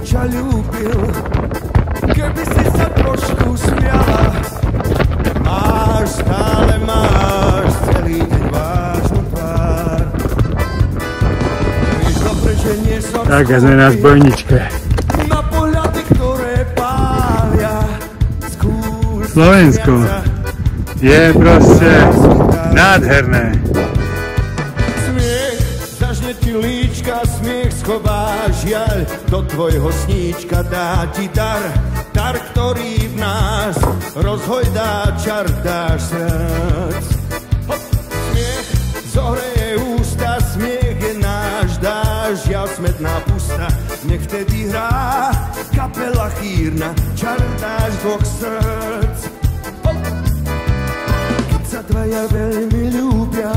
ťa ľúbil, keby si sa trošku smiala. Máš, stále máš celý deň vážnu tvár. Víš dobre, že nie som Tak a sme na zbojničke. na pohľady, ktoré pália. Skús Slovensko. Je proste nádherné. Schová žiaľ do tvojho sníčka dá ti dar, dar, ktorý v nás rozhojdá čar dáš srdc. Smiech zohreje ústa, smiech je náš dáš, žiaľ smetná pusta, nech vtedy hrá kapela chýrna, čar dáš dvoch srdc. Keď sa dvaja veľmi ľúbia,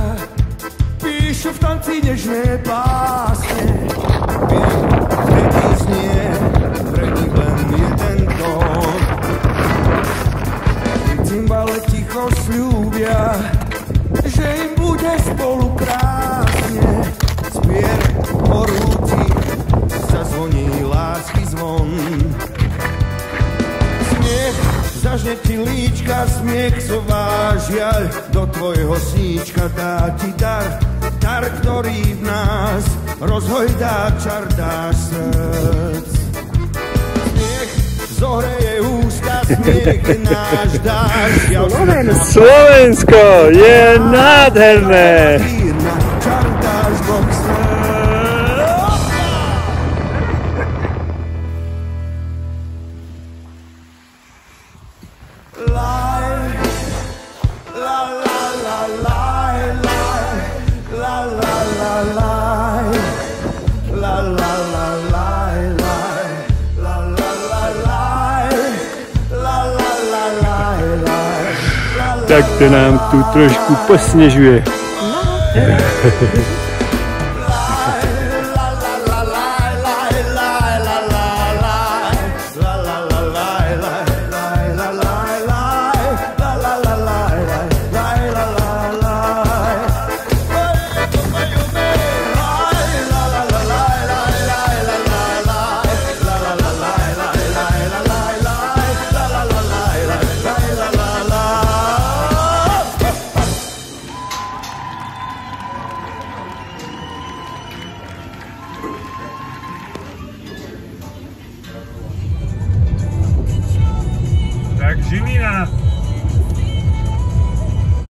píšu v tanci nežné básne. Ticho sľúbia, že im bude spolu krásne. Spier horúci, zazvoní lásky zvon. Smiech zažne ti líčka, smiech sová žiaľ do tvojho sníčka dá ti dar, dar, ktorý v nás rozhojdá čar dá srdc. Smiech zohreje Slovensko je nádherné. Vírna, Tak to nám tu trošku posnežuje. Tak Žilina